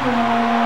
ス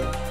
아